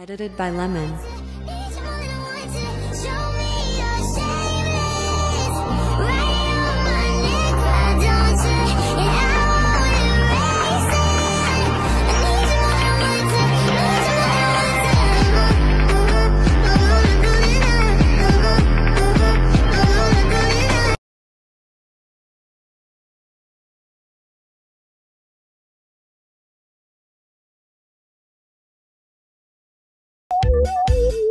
Edited by Lemon. Thank you.